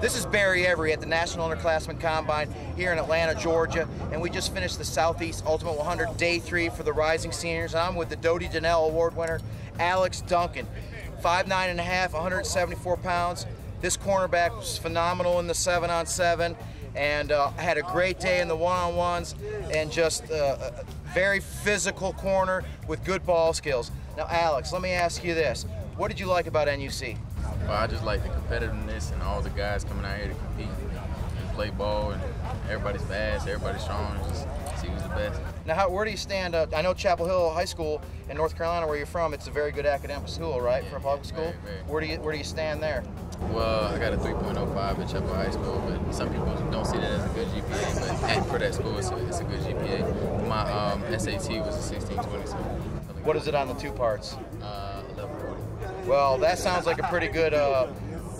This is Barry Every at the National Underclassmen Combine here in Atlanta, Georgia, and we just finished the Southeast Ultimate 100 Day 3 for the Rising Seniors. I'm with the Dodie Donnell Award winner, Alex Duncan. 5'9 and a half, 174 pounds. This cornerback was phenomenal in the 7 on 7 and uh, had a great day in the one on ones and just uh, a very physical corner with good ball skills. Now, Alex, let me ask you this. What did you like about NUC? Well, I just like the competitiveness and all the guys coming out here to compete and play ball, and everybody's fast, everybody's strong, just see who's the best. Now, how, where do you stand? Uh, I know Chapel Hill High School in North Carolina, where you're from, it's a very good academic school, right, for a public school? very, very. Where do you where do you stand there? Well, I got a 3.05 at Chapel High School, but some people don't see that as a good GPA. But at, for that school, it's a, it's a good GPA. My um, SAT was a 1620. So What is it on the two parts? Uh, 1140. Well, that sounds like a pretty good uh,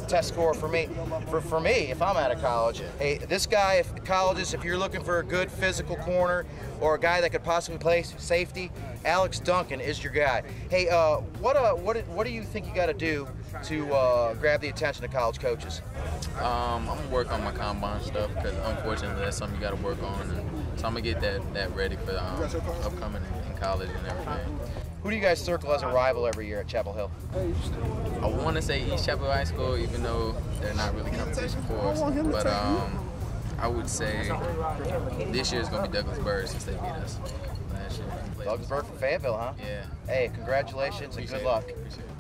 test score for me. For, for me, if I'm out of college, hey, this guy, if colleges, if you're looking for a good physical corner or a guy that could possibly play safety, Alex Duncan is your guy. Hey, uh, what uh, what what do you think you got to do to uh, grab the attention of college coaches? Um, I'm gonna work on my combine stuff because unfortunately that's something you got to work on. And so I'm gonna get that that ready for um, upcoming in, in college and everything. Who do you guys circle as a rival every year at Chapel Hill? I want to say East Chapel High School, even though they're not really competition for us. But um, I would say this year is going to be Douglas Douglasburg since they beat us. Last year. Douglas Byrd from Fayetteville, huh? Yeah. Hey, congratulations and good luck. Appreciate it.